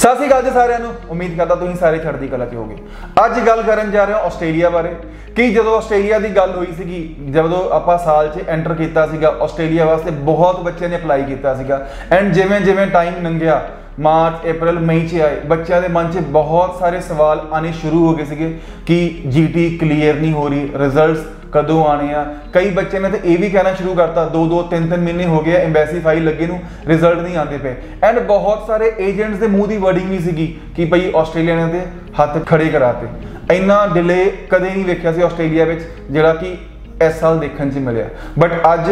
ਸਤਿ ਸ਼੍ਰੀ ਅਕਾਲ ਜੀ ਸਾਰਿਆਂ ਨੂੰ। ਉਮੀਦ ਕਰਦਾ ਤੁਸੀਂ ਸਾਰੇ ਚੜ੍ਹਦੀ ਕਲਾ 'ਚ ਹੋਗੇ ਅੱਜ ਗੱਲ ਕਰਨ ਜਾ ਰਹੇ ਹਾਂ ਆਸਟ੍ਰੇਲੀਆ ਬਾਰੇ। ਕਿ ਜਦੋਂ ਆਸਟ੍ਰੇਲੀਆ ਦੀ ਗੱਲ ਹੋਈ ਸੀਗੀ, ਜਦੋਂ ਆਪਾਂ ਸਾਲ 'ਚ ਐਂਟਰ ਕੀਤਾ ਸੀਗਾ, ਆਸਟ੍ਰੇਲੀਆ ਵਾਸਤੇ ਬਹੁਤ ਬੱਚਿਆਂ ਨੇ ਅਪਲਾਈ ਕੀਤਾ ਸੀਗਾ। ਐਂਡ ਜਿਵੇਂ ਜਿਵੇਂ ਟਾਈਮ ਲੰਘਿਆ, ਮਾਰਚ ਅਪ੍ਰੈਲ ਮਈ 'ਚ ਆਏ, ਬੱਚਿਆਂ ਦੇ ਮਨ 'ਚ ਬਹੁਤ ਸਾਰੇ ਸਵਾਲ ਆਨੇ ਸ਼ੁਰੂ ਹੋ ਗਏ ਸੀਗੇ ਕਿ ਜੀਟੀ ਕਲੀਅਰ ਨਹੀਂ ਹੋ ਰਹੀ ਰਿਜ਼ਲਟਸ ਕਦੋਂ ਆਣੇ ਆ? ਕਈ ਬੱਚੇ ਨੇ ਤੇ ਇਹ ਵੀ ਕਹਿਣਾ ਸ਼ੁਰੂ ਕਰਤਾ 2 2 3 3 ਮਹੀਨੇ ਹੋ ਗਏ ਐਮਬੈਸੀ ਫਾਈਲ ਲੱਗੇ ਨੂੰ ਰਿਜ਼ਲਟ ਨਹੀਂ ਆਉਂਦੇ ਪਏ। ਐਂਡ ਬਹੁਤ ਸਾਰੇ ਏਜੰਟਸ ਦੇ ਮੂੰਹ ਦੀ ਵਰਡਿੰਗ ਵੀ ਸੀਗੀ ਕਿ ਭਈ ਆਸਟ੍ਰੇਲੀਆ ਨੇ ਤੇ ਹੱਥ ਖੜੇ ਕਰਾਤੇ। ਇੰਨਾ ਡਿਲੇ ਕਦੇ ਨਹੀਂ ਵੇਖਿਆ ਸੀ ਆਸਟ੍ਰੇਲੀਆ ਵਿੱਚ, ਜਿਹੜਾ ਕਿ ਇਸ ਸਾਲ ਦੇਖਣ 'ਚ ਮਿਲਿਆ। ਬਟ ਅੱਜ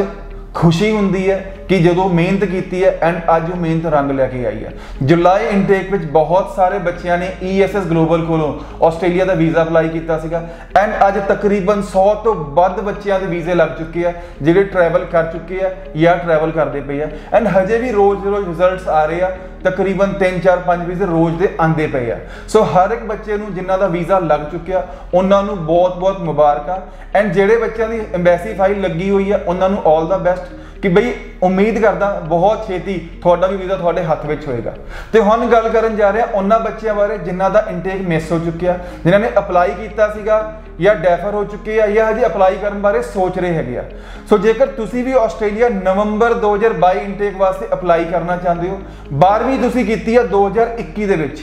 ਖੁਸ਼ੀ ਹੁੰਦੀ ਹੈ ਕਿ ਜਦੋਂ ਮਿਹਨਤ ਕੀਤੀ ਹੈ ਐਂਡ ਅੱਜ ਉਹ ਮਿਹਨਤ ਰੰਗ ਲੈ ਕੇ ਆਈ ਹੈ। ਜੁਲਾਈ ਇਨਟੇਕ ਵਿੱਚ ਬਹੁਤ ਸਾਰੇ ਬੱਚਿਆਂ ਨੇ ESS ਗਲੋਬਲ ਕੋਲੋਂ ਆਸਟ੍ਰੇਲੀਆ ਦਾ ਵੀਜ਼ਾ ਅਪਲਾਈ ਕੀਤਾ ਸੀਗਾ ਐਂਡ ਅੱਜ ਤਕਰੀਬਨ 100 ਤੋਂ ਵੱਧ ਬੱਚਿਆਂ ਦੇ ਵੀਜ਼ੇ ਲੱਗ ਚੁੱਕੇ ਆ, ਜਿਹੜੇ ਟਰੈਵਲ ਕਰ ਚੁੱਕੇ ਆ ਜਾਂ ਟਰੈਵਲ ਕਰਦੇ ਪਏ ਆ। ਐਂਡ ਹਜੇ ਵੀ ਰੋਜ਼-ਰੋਜ਼ ਰਿਜ਼ਲਟਸ ਆ ਰਹੇ ਆ, ਤਕਰੀਬਨ 3 4 5 ਵੀਜ਼ੇ ਰੋਜ਼ ਦੇ ਆਂਦੇ ਪਏ ਆ। ਸੋ ਹਰ ਇੱਕ ਬੱਚੇ ਨੂੰ ਜਿਨ੍ਹਾਂ ਦਾ ਵੀਜ਼ਾ ਲੱਗ ਚੁੱਕਿਆ, ਉਹਨਾਂ ਨੂੰ ਬਹੁਤ-ਬਹੁਤ ਮੁਬਾਰਕਾਂ। ਐਂਡ ਜਿਹੜੇ ਬੱਚਿਆਂ ਦੀ ਐਮਬੈਸੀ ਫਾਈਲ ਲੱਗੀ ਹੋਈ ਆ, ਉਹਨਾਂ ਨੂੰ 올 ਦਾ ਬੈਸਟ ਕਿ ਬਈ ਉਮੀਦ ਕਰਦਾ ਬਹੁਤ ਛੇਤੀ ਤੁਹਾਡਾ ਵੀ ਵੀਜ਼ਾ ਤੁਹਾਡੇ ਹੱਥ ਵਿੱਚ ਹੋਏਗਾ। ਤੇ ਹੁਣ ਗੱਲ ਕਰਨ ਜਾ ਰਹੇ ਹਾਂ ਉਹਨਾਂ ਬੱਚਿਆਂ ਬਾਰੇ ਜਿਨ੍ਹਾਂ ਦਾ ਇਨਟੇਕ ਮਿਸ ਹੋ ਚੁੱਕਿਆ, ਜਿਨ੍ਹਾਂ ਨੇ ਅਪਲਾਈ ਕੀਤਾ ਸੀਗਾ ਜਾਂ ਡੈਫਰ ਹੋ ਚੁੱਕੇ ਆ ਜਾਂ ਹਜੇ ਅਪਲਾਈ ਕਰਨ ਬਾਰੇ ਸੋਚ ਰਹੇ ਹੈਗੇ ਆ। ਸੋ ਜੇਕਰ ਤੁਸੀਂ ਵੀ ਆਸਟ੍ਰੇਲੀਆ ਨਵੰਬਰ 2022 ਇਨਟੇਕ ਵਾਸਤੇ ਅਪਲਾਈ ਕਰਨਾ ਚਾਹੁੰਦੇ ਹੋ 12ਵੀਂ ਤੁਸੀਂ ਕੀਤੀ ਆ 2021 ਦੇ ਵਿੱਚ।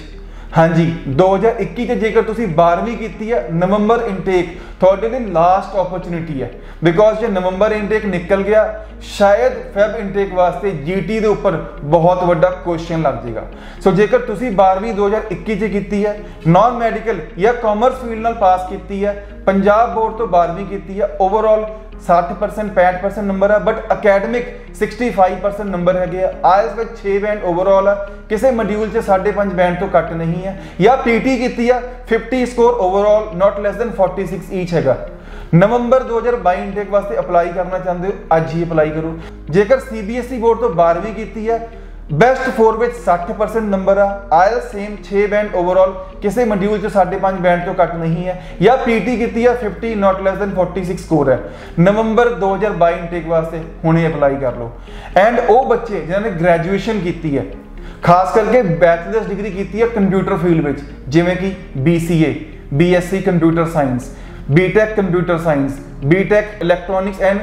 ਹਾਂਜੀ 2021 ਚ ਜੇਕਰ ਤੁਸੀਂ 12ਵੀਂ ਕੀਤੀ ਹੈ, ਨਵੰਬਰ ਇਨਟੇਕ ਤੁਹਾਡੇ ਲਈ ਲਾਸਟ ਓਪਰਚ्युनिटी ਹੈ। ਬਿਕੋਜ਼ ਜੇ ਨਵੰਬਰ ਇਨਟੇਕ ਨਿਕਲ ਗਿਆ, ਸ਼ਾਇਦ ਫੈਬ ਇਨਟੇਕ ਵਾਸਤੇ ਜੀਟੀ ਦੇ ਉੱਪਰ ਬਹੁਤ ਵੱਡਾ ਕੁਐਸਚਨ ਲੱਗ ਜਾਏਗਾ। ਸੋ ਜੇਕਰ ਤੁਸੀਂ 12ਵੀਂ 2021 ਚ ਕੀਤੀ ਹੈ ਨਾਨ ਮੈਡੀਕਲ ਜਾਂ ਕਾਮਰਸ ਫੀਲਡ ਨਾਲ ਪਾਸ ਕੀਤੀ ਹੈ, ਪੰਜਾਬ ਬੋਰਡ ਤੋਂ 12ਵੀਂ ਕੀਤੀ ਹੈ ਓਵਰਆਲ 60% 65% ਨੰਬਰ ਹੈ ਬਟ ਅਕੈਡਮਿਕ 65% ਨੰਬਰ ਹੈਗੇ ਆ। ਆਇਲਸ ਵਿੱਚ 6 ਬੈਂਡ ਓਵਰਆਲ ਆ। ਕਿਸੇ ਮੋਡਿਊਲ 'ਚ 5.5 ਬੈਂਡ ਤੋਂ ਘੱਟ ਨਹੀਂ ਹੈ ਜਾਂ ਪੀਟੀ ਕੀਤੀ ਆ 50 score overall not less than 46 each ਹੈਗਾ। ਨਵੰਬਰ 2022 ਇਨਟੇਕ ਵਾਸਤੇ ਅਪਲਾਈ ਕਰਨਾ ਚਾਹੁੰਦੇ ਹੋ, ਅੱਜ ਹੀ ਅਪਲਾਈ ਕਰੋ। ਜੇਕਰ ਸੀਬੀਐਸਈ ਬੋਰਡ ਤੋਂ 12ਵੀਂ ਕੀਤੀ ਹੈ ਬੈਸਟ 4 ਵਿੱਚ 60% ਨੰਬਰ ਆ। ਆਇਲ ਸੇਮ 6 ਬੈਂਡ ਓਵਰਆਲ ਕਿਸੇ ਮੋਡਿਊਲ 'ਚ 5.5 ਬੈਂਡ ਤੋਂ ਘੱਟ ਨਹੀਂ ਹੈ। ਜਾਂ ਪੀਟੀ ਕੀਤੀ ਆ 50 ਨਾਟ ਲੈਸ ਦੈਨ 46 ਸਕੋਰ ਹੈ। ਨਵੰਬਰ 2022 ਇਨਟੇਕ ਵਾਸਤੇ ਹੁਣੇ ਅਪਲਾਈ ਕਰ ਲਓ। ਐਂਡ ਉਹ ਬੱਚੇ ਜਿਨ੍ਹਾਂ ਨੇ ਗ੍ਰੈਜੂਏਸ਼ਨ ਕੀਤੀ ਹੈ, ਖਾਸ ਕਰਕੇ ਬੈਚਲਰਸ ਡਿਗਰੀ ਕੀਤੀ ਹੈ ਕੰਪਿਊਟਰ ਫੀਲਡ ਵਿੱਚ, ਜਿਵੇਂ ਕਿ BCA BSc computer science BTech computer science BTech electronics and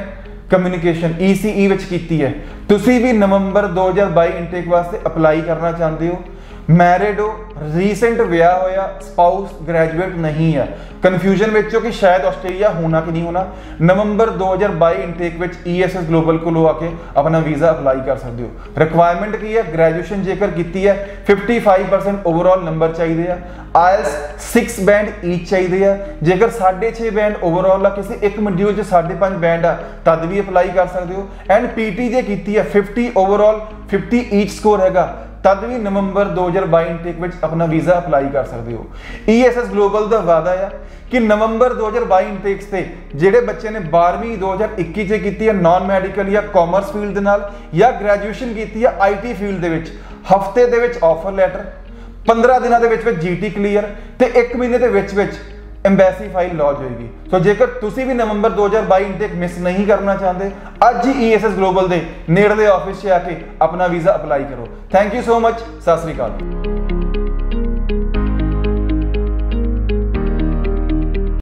communication ECE ਵਿੱਚ ਕੀਤੀ ਹੈ। ਤੁਸੀਂ ਵੀ ਨਵੰਬਰ 2022 ਇਨਟੇਕ ਵਾਸਤੇ ਅਪਲਾਈ ਕਰਨਾ ਚਾਹੁੰਦੇ ਹੋ? ਮੈਰਿਡ ਹੋ ਰੀਸੈਂਟ ਵਿਆਹ ਹੋਇਆ ਸਪਾਊਸ ਗ੍ਰੈਜੂਏਟ ਨਹੀਂ ਹੈ ਕਨਫਿਊਜ਼ਨ ਵਿੱਚ ਹੋ ਕਿ ਸ਼ਾਇਦ ਆਸਟ੍ਰੇਲੀਆ ਹੋਣਾ ਕਿ ਨਹੀਂ ਹੋਣਾ, ਨਵੰਬਰ 2022 ਇਨਟੇਕ ਵਿੱਚ ESS ਗਲੋਬਲ ਕੋਲੋਂ ਆ ਕੇ ਆਪਣਾ ਵੀਜ਼ਾ ਅਪਲਾਈ ਕਰ ਸਕਦੇ ਹੋ। ਰਿਕੁਆਇਰਮੈਂਟ ਕੀ ਹੈ? ਗ੍ਰੈਜੂਏਸ਼ਨ ਜੇਕਰ ਕੀਤੀ ਹੈ 55% ਓਵਰਆਲ ਨੰਬਰ ਚਾਹੀਦੇ ਆ। ਆਇਲਸ 6 ਬੈਂਡ ਈਚ ਚਾਹੀਦੇ ਆ। ਜੇਕਰ 6.5 ਬੈਂਡ ਓਵਰਆਲ ਆ, ਕਿਸੇ ਇੱਕ ਮੋਡਿਊਲ 'ਚ 5.5 ਬੈਂਡ ਆ, ਤਦ ਵੀ ਅਪਲਾਈ ਕਰ ਸਕਦੇ ਹੋ। ਐਂਡ ਪੀਟੀ ਜੇ ਕੀਤੀ ਹੈ 50 ਓਵਰਆਲ 50 ਈਚ ਸਕੋਰ ਹੈਗਾ। ਤਦ ਵੀ ਨਵੰਬਰ 2022 ਇਨਟੇਕ ਵਿੱਚ ਆਪਣਾ ਵੀਜ਼ਾ ਅਪਲਾਈ ਕਰ ਸਕਦੇ ਹੋ। ESS ਗਲੋਬਲ ਦਾ ਵਾਅਦਾ ਆ ਕਿ ਨਵੰਬਰ 2022 ਇਨਟੇਕਸ ਤੇ ਜਿਹੜੇ ਬੱਚੇ ਨੇ 12ਵੀਂ 2021 ਚ ਕੀਤੀ ਹੈ ਨਾਨ ਮੈਡੀਕਲ ਜਾਂ ਕਾਮਰਸ ਫੀਲਡ ਦੇ ਨਾਲ ਜਾਂ ਗ੍ਰੈਜੂਏਸ਼ਨ ਕੀਤੀ ਹੈ IT ਫੀਲਡ ਦੇ ਵਿੱਚ, ਹਫ਼ਤੇ ਦੇ ਵਿੱਚ ਆਫਰ ਲੈਟਰ 15 ਦਿਨਾਂ ਦੇ ਵਿੱਚ ਵਿੱਚ ਜੀਟੀ ਕਲੀਅਰ ਤੇ 1 ਮਹੀਨੇ ਦੇ ਵਿੱਚ ਵਿੱਚ ਐਮਬੈਸੀ ਫਾਈਲ ਲੌਜ ਹੋਏਗੀ। ਸੋ ਜੇਕਰ ਤੁਸੀਂ ਵੀ ਨਵੰਬਰ 2022 ਇਨਟੇਕ ਮਿਸ ਨਹੀਂ ਕਰਨਾ ਚਾਹੁੰਦੇ, ਅੱਜ ਹੀ ESS ਗਲੋਬਲ ਦੇ ਨੇੜਲੇ ਆਫਿਸ 'ਚ ਆ ਕੇ ਆਪਣਾ ਵੀਜ਼ਾ ਅਪਲਾਈ ਕਰੋ। ਥੈਂਕ ਯੂ ਸੋ ਮਚ ਸਤਿ ਸ੍ਰੀ ਅਕਾਲ।